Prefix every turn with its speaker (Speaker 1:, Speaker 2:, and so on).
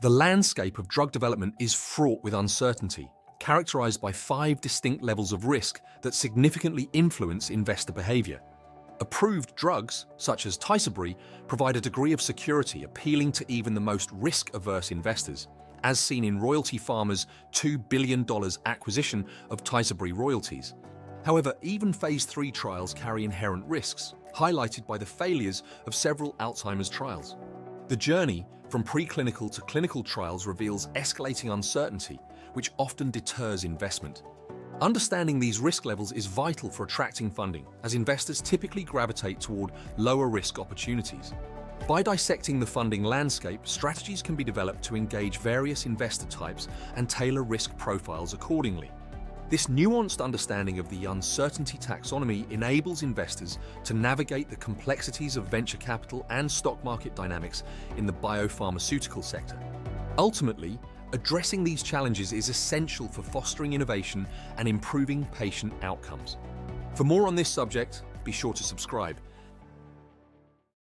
Speaker 1: The landscape of drug development is fraught with uncertainty, characterized by five distinct levels of risk that significantly influence investor behavior. Approved drugs, such as Tysabri, provide a degree of security appealing to even the most risk-averse investors, as seen in Royalty Pharma's $2 billion acquisition of Tysabri royalties. However, even phase 3 trials carry inherent risks, highlighted by the failures of several Alzheimer's trials. The journey from preclinical to clinical trials reveals escalating uncertainty, which often deters investment. Understanding these risk levels is vital for attracting funding, as investors typically gravitate toward lower risk opportunities. By dissecting the funding landscape, strategies can be developed to engage various investor types and tailor risk profiles accordingly. This nuanced understanding of the uncertainty taxonomy enables investors to navigate the complexities of venture capital and stock market dynamics in the biopharmaceutical sector. Ultimately, addressing these challenges is essential for fostering innovation and improving patient outcomes. For more on this subject, be sure to subscribe